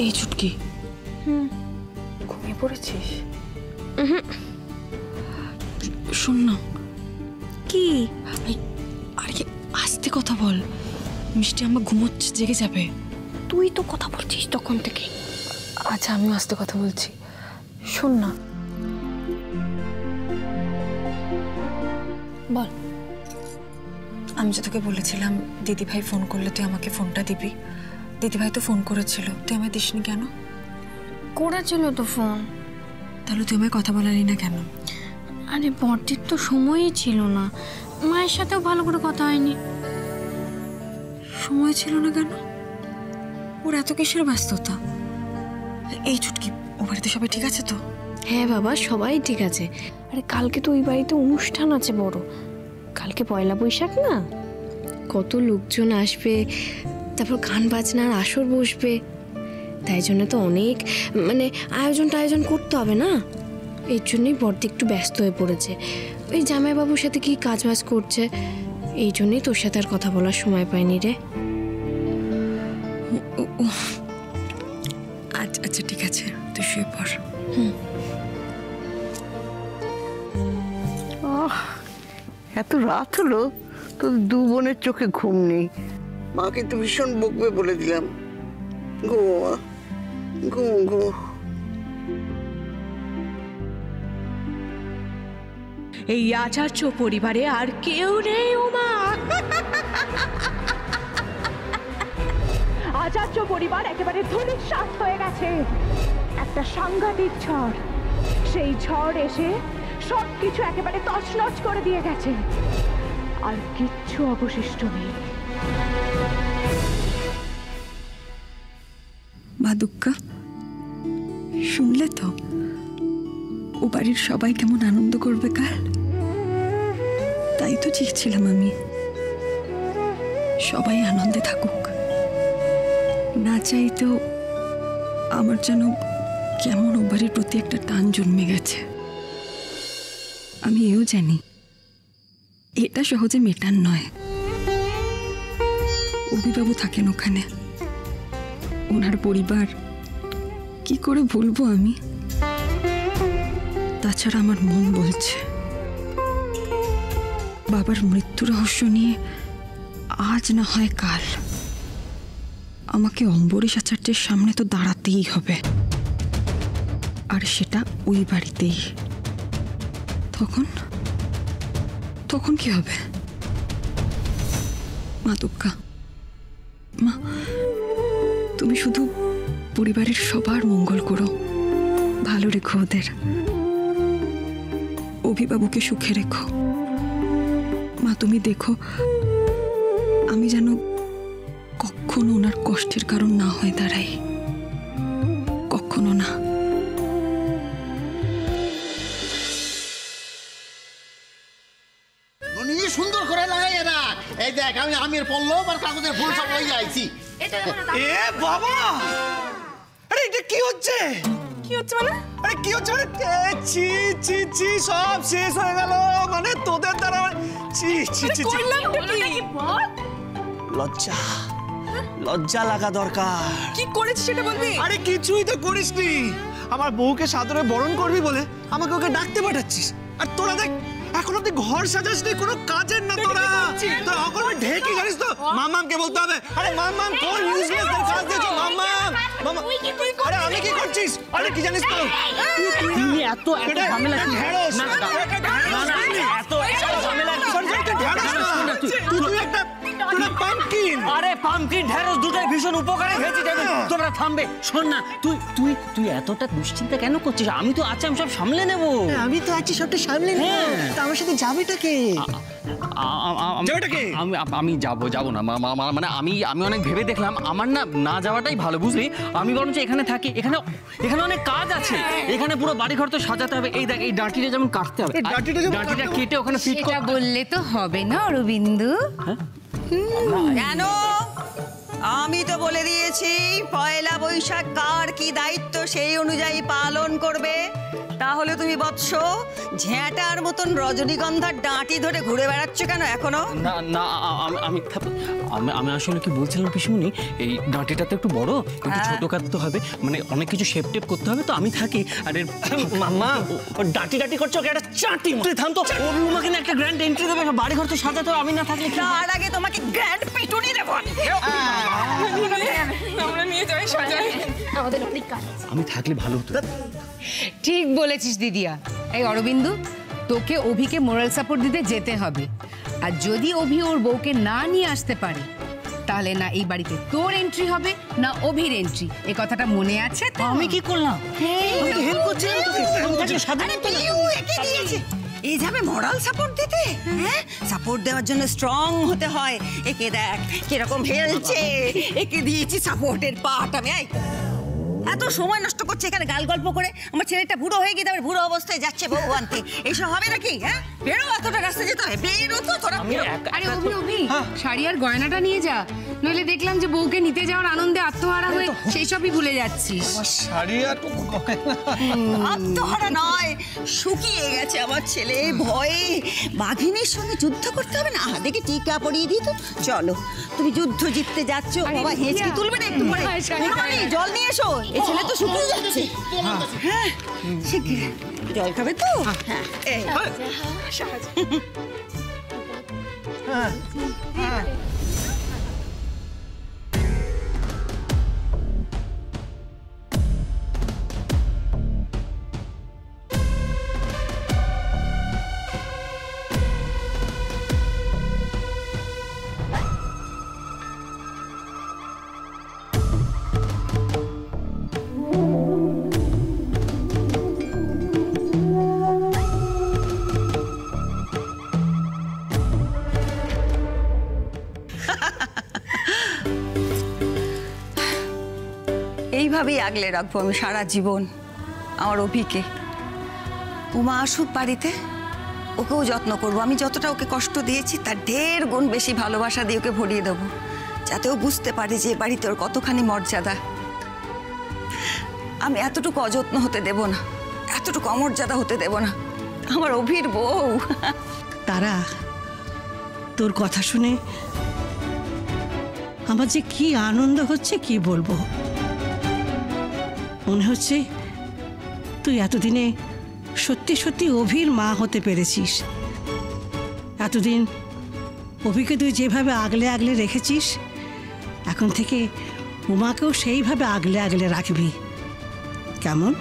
এই চুটকি। ঘুমিয়ে পড়েছিস? শোন না। কি? এই, আরে কি আস্তে কথা বল। মিষ্টি আমার ঘুমোচ্ছে জেগে যাবে। তুই তো কথা বলছিস তখন থেকে। আচ্ছা আমিও আস্তে কথা বলছি। শোন না। বল। আমি যে তোকে বলেছিলাম দিদিভাই ফোন করলে তুই আমাকে ফোনটা দিবি। দিদিভাই তো ফোন করেছিল। তুই আমায় দিসনি কেন? করেছিল তো ফোন। তাহলে তুই আমায় কথা বলালি না কেন? আরে বর্দির তো সময়ই ছিল না। মায়ের সাথেও ভালো করে কথা হয়নি। সময় ছিল না কেন? ওর এত কিসের ব্যস্ততা? এই চুটকি ও বাড়িতে সবাই ঠিক আছে তো? হ্যাঁ বাবা সবাই ঠিক আছে। আরে কালকে তো ওই বাড়িতে অনুষ্ঠান আছে বড়। কালকে পয়লা বৈশাখ না? কত লোকজন আসবে। তারপর গান বাজনার আসর বসবে। তাই জন্য তো অনেক মানে আয়োজনটা আয়োজন করতে হবে না? এর জন্যই বর্দি একটু ব্যস্ত হয়ে পড়েছে। ওই জামাইবাবুর সাথে কি কাজ বাজ করছে? এই জন্যই তোর সাথে আর কথা বলার সময় পাইনি রে। আচ্ছা আচ্ছা ঠিক আছে। তুই শুয়ে পড়। আহ এত রাত হলো তোর দু বোনের চোখে ঘুম নেই। মা কিন্তু ভীষণ বকবে বলে দিলাম। গো ঘুমো ঘুমো। এই আচার্য পরিবারে আর কেউ নেই, উমা। আচার্য পরিবার একেবারে ধূলিসাৎ হয়ে গেছে। একটা সাংঘাতিক ঝড়। সেই ঝড় এসে সব কিছু একেবারে তছনছ করে দিয়ে গেছে। আর কিচ্ছু অবশিষ্ট নেই। দুর্গা। শুনলে তো ও বাড়ির সবাই কেমন আনন্দ করবে কাল। তাই তো চেয়েছিলাম আমি। সবাই আনন্দে থাকুক। না চাইতেও আমার যেন কেমন ও বাড়ির প্রতি একটা টান জন্মে গেছে। আমি এও জানি এটা সহজে মেটান নয়। অভিবাবু থাকেন ওখানে। ওনার পরিবার। কি করে বলব আমি? তাছাড়া আমার মন বলছে। বাবার মৃত্যু রহস্য নিয়ে আজ না হয় কাল। আমাকে অম্বরীশ আচার্যের সামনে তো দাঁড়াতেই হবে। আর সেটা ওই বাড়িতেই। তখন? তখন কি হবে? মা, দুর্গা। মা তুমি শুধু পরিবারের সবার মঙ্গল করো। ভালো রেখো ওদের। অভিবাবুকে সুখে রেখো। মা, তুমি দেখো, আমি যেন কখনো ওনার কষ্টের কারণ না হয়ে দাঁড়াই। কখনো না। সুন্দর করে লাগাই এরা। এই দেখ, আমি আমের পল্লব আর কাগজের ফুল সব লইয়া আইছি। এ বাবা! আরে এটা কি হচ্ছে? কি হচ্ছে মানে? আরে কি হচ্ছে মানে? ছি ছি ছি সব শেষ হয়ে গেল। মানে তোদের দ্বারা মানে- ছি ছি ছি ছি। লজ্জা। লজ্জা লাগা দরকার। কি করেছিস সেটা বলবি? আরে কিছুই তো করিসনি। আমার বউকে সাদরে বরণ করবি বলে আমাকে ওকে ডাকতে পাঠাচ্ছিস। আর তোরা দেখ এখন অব্দি ঘর সাজাসনি কোনো কাজের না তোরা। তোর এখন ঢেকে জানিস তো? মামামকে বলতে হবে। আরে মামাম কোন ইউজলেস তোর কাজ দিয়েছ মামাম মামা আরে আমি কি করছিস? আরে কি জানিস তো? তুমি এত এত ঝামেলা কি? ঢেঁড়স। না, না, এত এত ঝামেলা কি? তুই ঢেঁড়স আরে পামকিন ঢেঁড়স দুটোই ভীষণ উপকারে হয়েছে যাবে তোমরা থামবে। শোন না তুই তুই তুই এতটা দুশ্চিন্তা কেন করছিস? আমি তো আছি আমি সব সামলে নেব। আমি তো আছি সবটা সামলে নেব। হ্যাঁ। তা আমার সাথে যাবেটা কে? আমি আমি যাব যাব না। মানে আমি আমি অনেক ভেবে দেখলাম আমার না না যাওয়াটাই ভালো বুঝলি? আমি বরঞ্চ এখানে থাকি এখানে এখানে অনেক কাজ আছে। এখানে পুরো বাড়ি ঘর তো সাজাতে হবে। এই দেখ এই ডাঁটিটা যেমন কাটতে হবে। ডাঁটিটা? কেটে ওখানে ফিট কর বললে তো হবে না অরবিন্দু? কেন? আমি তো বলে দিয়েছি পয়লা বৈশাখ কার কি দায়িত্ব সেই অনুযায়ী পালন করবে। তাহলে তুমি বৎস ঝ্যাঁটার মতন রজনীগন্ধার ডাঁটি ধরে ঘুরে বেড়াচ্ছ কেন এখনও? না আমি আমি আমি আসলে কি বলছিলাম পিসমুনি এই ডাঁটিটা তো একটু বড় একটু ছোট কাটতে হবে মানে অনেক কিছু শেপ টেপ করতে হবে তো আমি থাকি। আর এর মাম্মা ডাটি ডাটি করছ একটা চাটি তুই থাম তো। ওর উমাকে না একটা গ্র্যান্ড এন্ট্রি দেবে বাড়ি ঘর তো সাজাতে আমি না থাকলে কি তার আগে তোমাকে গ্র্যান্ড পিটুনি দেবো আমি। আমি থাকলে ভালো হতো। ঠিক বলেছিস দিদিয়া। এই অরবিন্দু তোকে অভিকে মোরাল সাপোর্ট দিতে যেতে হবে। আর যদি অভি ওর বউকে না নিয়ে আসতে পারে তাহলে না এই বাড়িতে তোর এন্ট্রি হবে না অভির এন্ট্রি এই কথাটা মনে আছে তো? আমি কি করলাম? হেল্প করছিলাম তোকে দিয়েছে? এই যাবে মরাল সাপোর্ট দিতে? হ্যাঁ? সাপোর্ট দেওয়ার জন্য স্ট্রং হতে হয়। একে দেখ কীরকম হেলছে। একে দিয়েছি সাপোর্টের পাট আমি এত সময় নষ্ট করছে এখানে গাল গল্প করে। আমার ছেলেটা বুড়ো হয়ে গিয়ে তারপরে বুড়ো অবস্থায় যাচ্ছে বউ আনতে। এইসব হবে নাকি হ্যাঁ? বেরো এতটা রাস্তা যেতে হয় বেরো তো তোরা। আরে অভি অভি শাড়ি আর গয়নাটা নিয়ে যা। নইলে দেখলাম যে বউকে নিতে যাওয়ার আনন্দে আত্মহারা হয়ে সেই সবই ভুলে যাচ্ছিস। শাড়ি আর আত্মহারা নয় শুকিয়ে গেছে আমার ছেলে ভয়ে। বাঘিনীর সঙ্গে যুদ্ধ করতে হবে না? দেখে টিকা পরিয়ে দিই তো। চলো। তুমি যুদ্ধ জিততে যাচ্ছ। বাবা। হেঁচকি তুলবে না একটু পরে। হ্যাঁ। জল নিয়ে এসো। এই ছেলে তো শুকিয়ে যাচ্ছে। হ্যাঁ। জল খাবে তো? হ্যাঁ। এই। এইভাবেই আগলে রাখব আমি সারা জীবন, আমার অভিকে। উমা আসুক বাড়িতে, ওকেও যত্ন করব। আমি যতটা ওকে কষ্ট দিয়েছি, তার দেড় গুণ বেশি ভালোবাসা দিয়ে ওকে ভরিয়ে দেবো, যাতে ও বুঝতে পারে যে বাড়িতে ওর কতখানি মর্যাদা। আমি এতটুকু অযত্ন হতে দেব না, এতটুকু অমর্যাদা হতে দেব না, আমার অভির বউ। তারা, তোর কথা শুনে আমার যে কি আনন্দ হচ্ছে কি বলব? মনে হচ্ছে তুই এতদিনে সত্যি সত্যি অভির মা হতে পেরেছিস। এতদিন অভিকে তুই যেভাবে আগলে আগলে রেখেছিস এখন থেকে উমাকেও সেইভাবে আগলে আগলে রাখবি। কেমন?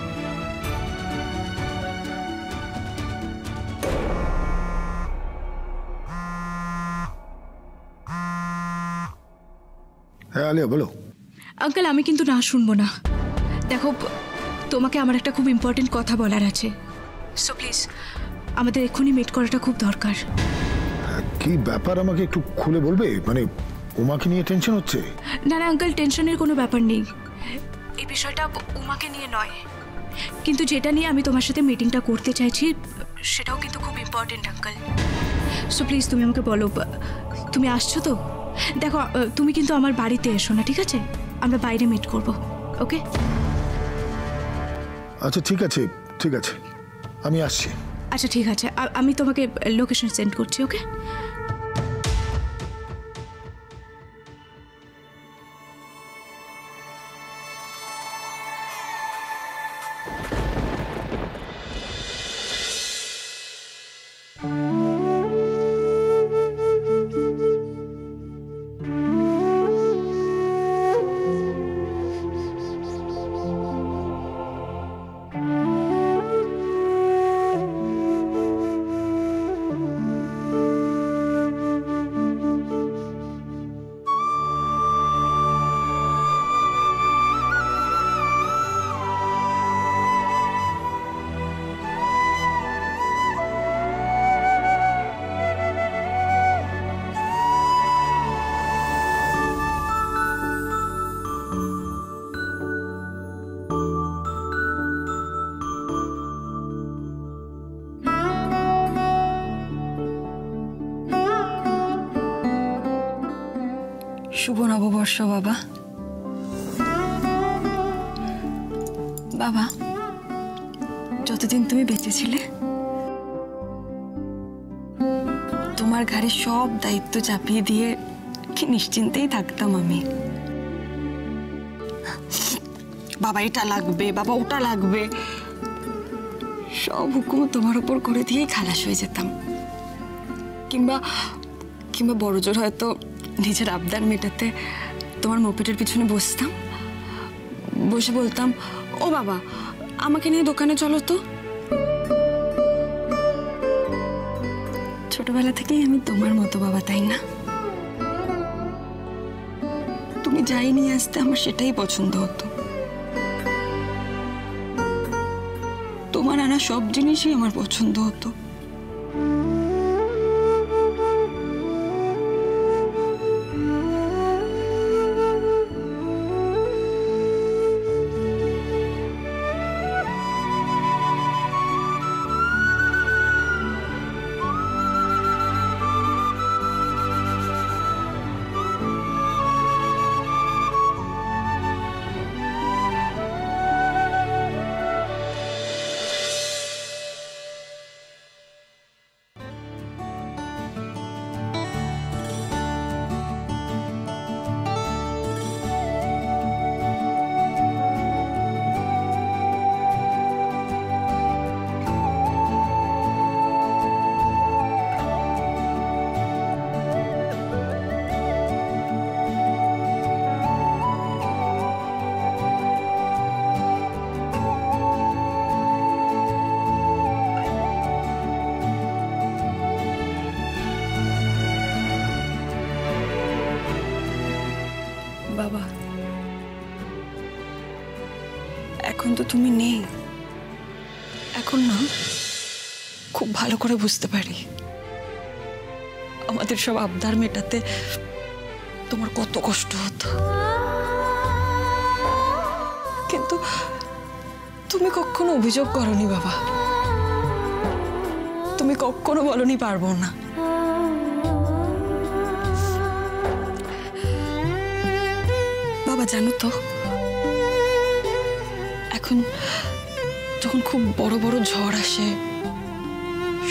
হ্যাঁ আলিয়া বলো। আঙ্কেল আমি কিন্তু না শুনব না। দেখো তোমাকে আমার একটা খুব ইম্পর্টেন্ট কথা বলার আছে। সো প্লিজ আমাদের এক্ষুনি মিট করাটা খুব দরকার। কি ব্যাপার আমাকে একটু খুলে বলবে? মানে উমাকে নিয়ে টেনশন হচ্ছে? না না আঙ্কেল টেনশনের কোনো ব্যাপার নেই। এই বিষয়টা উমাকে নিয়ে নয়। কিন্তু যেটা নিয়ে আমি তোমার সাথে মিটিংটা করতে চাইছি সেটাও কিন্তু খুব ইম্পর্টেন্ট আঙ্কেল সো প্লিজ তুমি আমাকে বলো তুমি আসছো তো? দেখো তুমি কিন্তু আমার বাড়িতে এসো না ঠিক আছে? আমরা বাইরে মিট করব ওকে আচ্ছা ঠিক আছে ঠিক আছে। আমি আসছি। আচ্ছা ঠিক আছে। আমি তোমাকে লোকেশন সেন্ড করছি ওকে শুভ নববর্ষ, বাবা। বাবা, যতদিন তুমি বেঁচে ছিলে, তোমার ঘাড়ে সব দায়িত্ব চাপিয়ে দিয়ে কি নিশ্চিন্তেই থাকতাম আমি। বাবা, এটা লাগবে, বাবা, ওটা লাগবে। সব হুকুম তোমার উপর করে দিয়েই খালাস হয়ে যেতাম। কিংবা কিংবা বড় জোর হয়তো নিজের আবদার মেটাতে তোমার মোপেটের পিছনে বসতাম? বসে বলতাম, ও বাবা, আমাকে নিয়ে দোকানে চলো তো। ছোটবেলা থেকেই আমি তোমার মতো বাবা, তাই না? তুমি যাই নিয়ে আসতে আমার সেটাই পছন্দ হতো। তোমার আনা সব জিনিসই আমার পছন্দ হতো। এখন তো তুমি নেই। এখন না, খুব ভালো করে বুঝতে পারি। আমাদের সব আবদার মেটাতে তোমার কত কষ্ট হতো। কিন্তু তুমি কখনো অভিযোগ করনি বাবা। তুমি কখনো বলনি পারব না। বাবা, জানো তো এখন যখন খুব বড় বড় ঝড় আসে,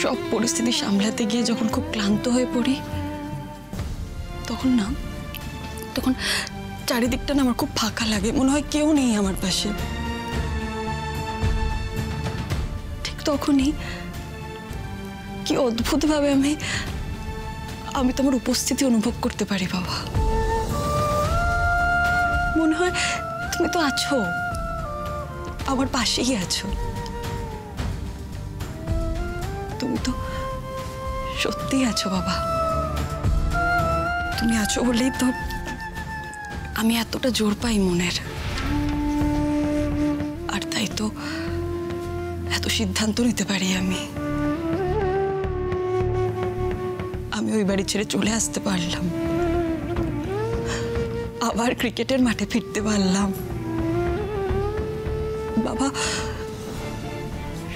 সব পরিস্থিতি সামলাতে গিয়ে যখন খুব ক্লান্ত হয়ে পড়ি, তখন না, তখন চারিদিকটা না আমার খুব ফাঁকা লাগে, মনে হয় কেউ নেই আমার পাশে। ঠিক তখনই কি অদ্ভুতভাবে আমি আমি তোমার উপস্থিতি অনুভব করতে পারি, বাবা। মনে হয় তুমি তো আছো। আমার পাশেই আছো। তুমি তো সত্যিই আছো বাবা। তুমি আছো বলেই তো আমি এতটা জোর পাই মনের। আর তাই তো এত সিদ্ধান্ত নিতে পারি আমি। আমি ওই বাড়ি ছেড়ে চলে আসতে পারলাম। আবার ক্রিকেটের মাঠে ফিরতে পারলাম। বাবা।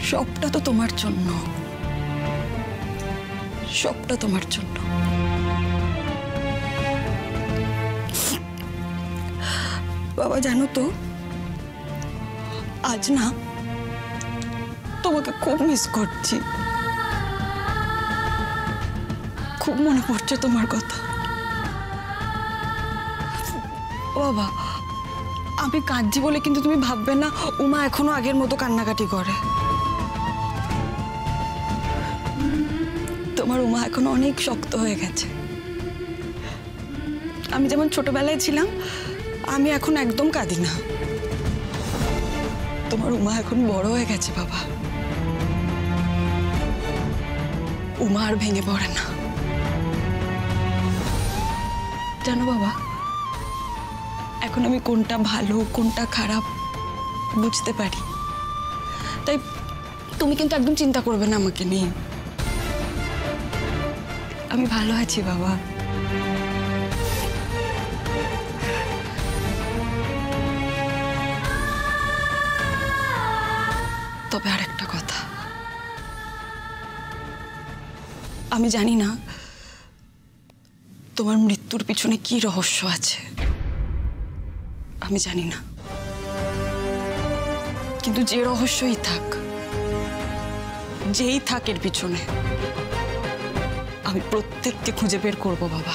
সবটা তো তোমার জন্য। সবটা তোমার জন্য। বাবা, জানো তো, আজ না তোমাকে খুব মিস করছি। খুব মনে পড়ছে তোমার কথা। বাবা আমি কাঁদছি বলে কিন্তু তুমি ভাববে না, উমা এখনও আগের মতো কান্নাকাটি করে। তোমার উমা এখন অনেক শক্ত হয়ে গেছে। আমি যেমন ছোটবেলায় ছিলাম, আমি এখন একদম কাঁদি না। তোমার উমা এখন বড় হয়ে গেছে, বাবা। উমা আর ভেঙে পড়ে না। জানো বাবা এখন আমি কোনটা ভালো, কোনটা খারাপ বুঝতে পারি। তাই তুমি কিন্তু একদম চিন্তা করবে না আমাকে নিয়ে। আমি ভালো আছি বাবা। তবে আর একটা কথা। আমি জানি না তোমার মৃত্যুর পিছনে কি রহস্য আছে। আমি জানি না। কিন্তু যে রহস্যই থাক, যেই থাকের পিছনে, আমি প্রত্যেককে খুঁজে বের করব বাবা।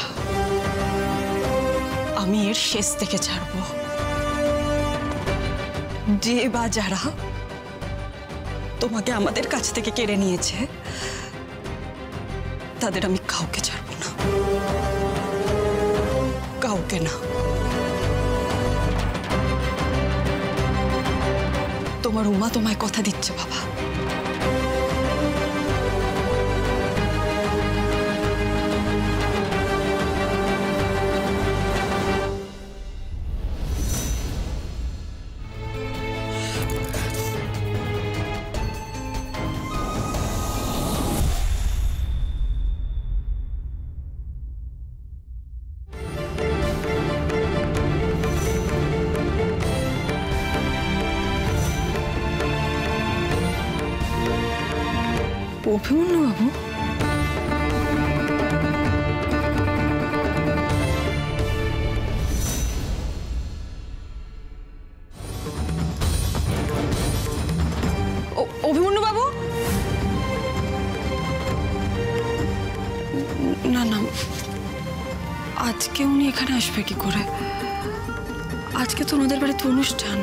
আমি এর শেষ থেকে ছাড়ব। যে বা যারা তোমাকে আমাদের কাছ থেকে কেড়ে নিয়েছে, তাদের আমি কাউকে ছাড়ব না। কাউকে না। তোমার উমা তোমায় কথা দিচ্ছে বাবা। বাবু। অভিমন্যু বাবু? না না। আজকে উনি এখানে আসবে কি করে? আজকে তো ওনাদের বাড়িতে অনুষ্ঠান।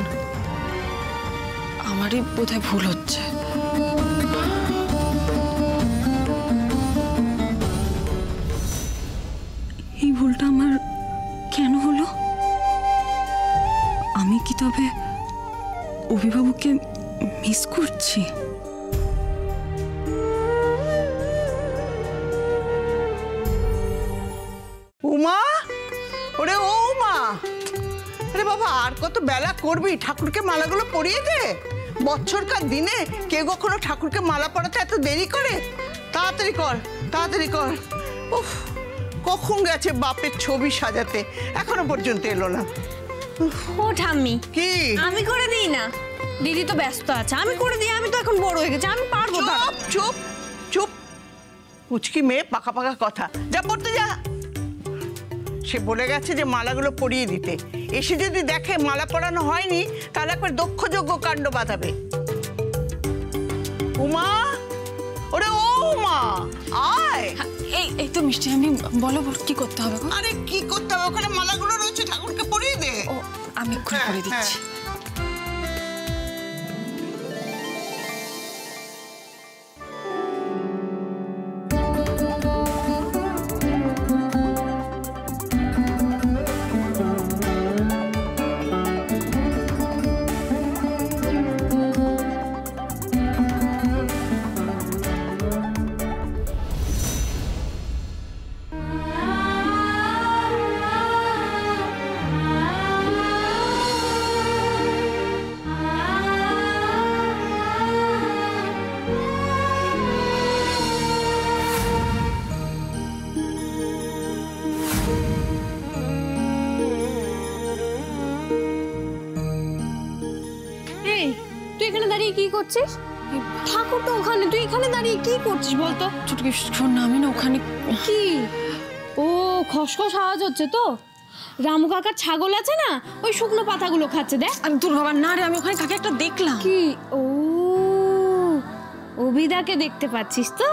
আমারই বোধহয় ভুল হচ্ছে। কেন হলো? আমি কি তবে অভিভাবককে মিস করছি? উমা? ওরে ও উমা! আরে বাবা, আর কত বেলা করবি? ঠাকুরকে মালাগুলো পরিয়ে দে। বছরকার দিনে কে কখনো ঠাকুরকে মালা পরাতে এত দেরি করে? তাড়াতাড়ি কর তাড়াতাড়ি কর। উফ। কখন গেছে বাপের ছবি সাজাতে? এখনও পর্যন্ত এলো না। ও ঠাম্মি কি? আমি করে দিই না। দিদি তো ব্যস্ত আছে আমি করে দিই আমি তো এখন বড় হয়ে গেছি আমি পারব। চুপ চুপ চুপ। পুচকি মেয়ে পাকা পাকা কথা। যা পড়তে যা। সে বলে গেছে যে মালাগুলো পরিয়ে দিতে। এসে যদি দেখে মালা পরানো হয়নি তাহলে একবার দক্ষযোগ্য কাণ্ড বাঁধাবে। উমা! ওরে ও মা আয়। এই এই তো মিষ্টি আমি বলো কি করতে হবে আরে কি করতে হবে? ওখানে মালাগুলো রয়েছে ঠাকুরকে পরিয়ে দে। ও আমি এক্ষুনি হ্যাঁ, করে দিচ্ছি করছিস? ঠাকুর তো ওখানে তুই এখানে দাঁড়িয়ে কি করছিস বলতো? ছুটকি শোন না আমি না ওখানে কি? ও খসখস আওয়াজ হচ্ছে তো? রামু কাকার ছাগল আছে না? ওই শুকনো পাতাগুলো খাচ্ছে দেখ। আমি তোর বাবা না রে আমি ওখানে কাকে একটা দেখলাম। কি? ও অভিদাকে দেখতে পাচ্ছিস তো?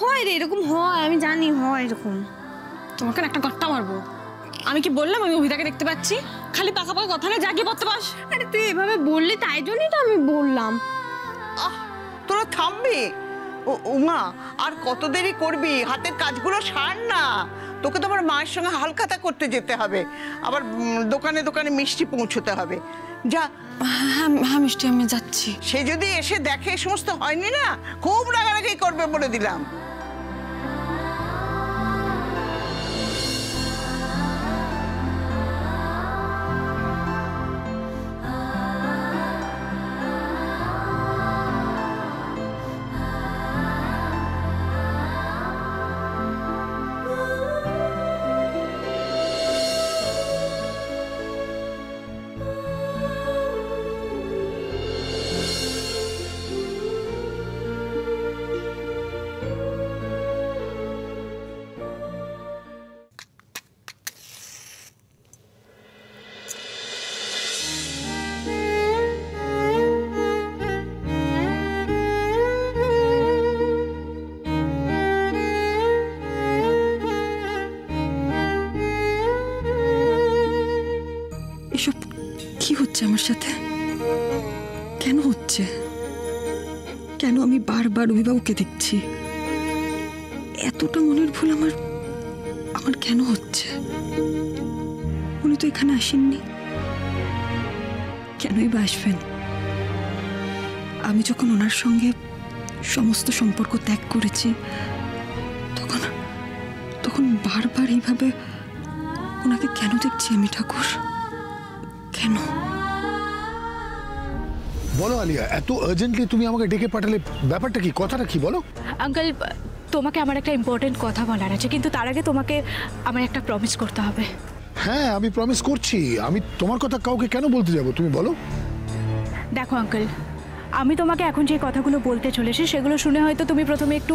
হয় রে এরকম হয় আমি জানি হয় এরকম। তোমাকে একটা গট্টা মারবো। আমি কি বললাম আমি অভিদাকে দেখতে পাচ্ছি? খালি পাকা পাকা কথা না জাগিয়ে পড়তে পাস আরে তুই এভাবে বললি তাই জন্যই তো আমি বললাম। আহ তোরা থামবি। ও উমা আর কত দেরি করবি? হাতের কাজগুলো সার না। তোকে তো আবার মায়ের সঙ্গে হালখাতা করতে যেতে হবে। আবার দোকানে দোকানে মিষ্টি পৌঁছতে হবে। যা। হ্যাঁ হ্যাঁ মিষ্টি আমি যাচ্ছি। সে যদি এসে দেখে এ সমস্ত হয়নি না খুব রাগারাগি করবে বলে দিলাম। এসব কি হচ্ছে আমার সাথে? কেন হচ্ছে? কেন আমি বারবার অভিভাবককে দেখছি? এতটা মনের ভুল আমার আমার কেন হচ্ছে? উনি তো এখানে আসেননি। কেনই বা আসবেন? আমি যখন ওনার সঙ্গে সমস্ত সম্পর্ক ত্যাগ করেছি, তখন তখন বারবার এইভাবে ওনাকে কেন দেখছি আমি, ঠাকুর? কেন? বলো আলিয়া এত আর্জেন্টলি তুমি আমাকে ডেকে পাঠালে ব্যাপারটা কি? কথাটা কি বলো? আঙ্কেল তোমাকে আমার একটা ইম্পর্টেন্ট কথা বলার আছে কিন্তু তার আগে তোমাকে আমার একটা প্রমিস করতে হবে। হ্যাঁ আমি প্রমিস করছি। আমি তোমার কথা কাউকে কেন বলতে যাব তুমি বলো? দেখো আঙ্কেল আমি তোমাকে এখন যে কথাগুলো বলতে চলেছি সেগুলো শুনে হয়তো তুমি প্রথমে একটু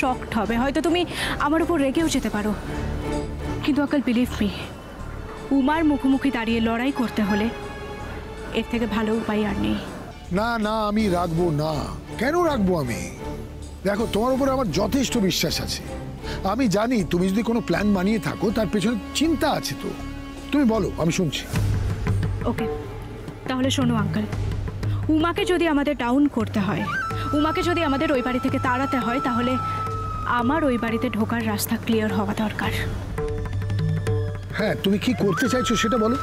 শকড হবে। হয়তো তুমি আমার উপর রেগেও যেতে পারো। কিন্তু আঙ্কেল বিলিভ মি উমার মুখোমুখি দাঁড়িয়ে লড়াই করতে হলে এর থেকে ভালো উপায় আর নেই। না না আমি রাখব না। কেন রাখব আমি? দেখো তোমার উপরে আমার যথেষ্ট বিশ্বাস আছে। আমি জানি তুমি যদি কোনো প্ল্যান বানিয়ে থাকো তার পেছনে চিন্তা আছে তো। তুমি বলো আমি শুনছি। ওকে তাহলে শোনো আঙ্কেল। উমাকে যদি আমাদের ডাউন করতে হয় উমাকে যদি আমাদের ওই বাড়ি থেকে তাড়াতে হয় তাহলে আমার ওই বাড়িতে ঢোকার রাস্তা ক্লিয়ার হওয়া দরকার। হ্যাঁ তুমি কি করতে চাইছো সেটা বলো।